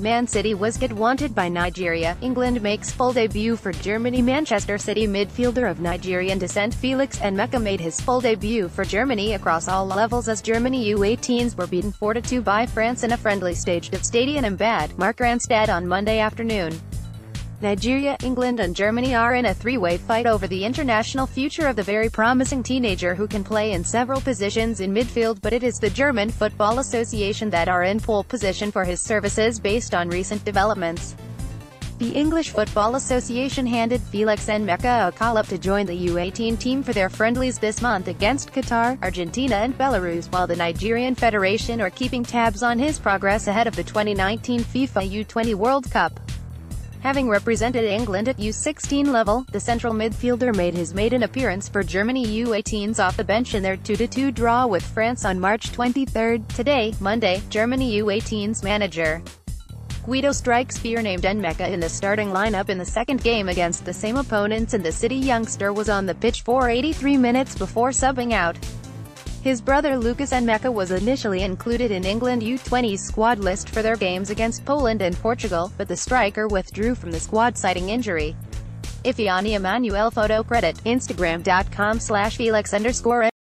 Man City was get wanted by Nigeria. England makes full debut for Germany. Manchester City midfielder of Nigerian descent Felix Nmecha made his full debut for Germany across all levels as Germany U18s were beaten 4-2 by France in a friendly staged at Stadion Bad, Markranstädt on Monday afternoon. Nigeria, England and Germany are in a three-way fight over the international future of the very promising teenager who can play in several positions in midfield but it is the German Football Association that are in pole position for his services based on recent developments. The English Football Association handed Felix Nmecha a call-up to join the U18 team for their friendlies this month against Qatar, Argentina and Belarus, while the Nigerian Federation are keeping tabs on his progress ahead of the 2019 FIFA U20 World Cup. Having represented England at U16 level, the central midfielder made his maiden appearance for Germany U18s off the bench in their 2-2 draw with France on March 23. Today, Monday, Germany U18s manager Guido Streichsbier named Nmecha in the starting lineup in the second game against the same opponents and the City youngster was on the pitch for 83 minutes before subbing out. His brother Lukas Nmecha was initially included in England U20's squad list for their games against Poland and Portugal, but the striker withdrew from the squad citing injury. Ifeanyi Emmanuel photo credit, Instagram.com slash Felix underscore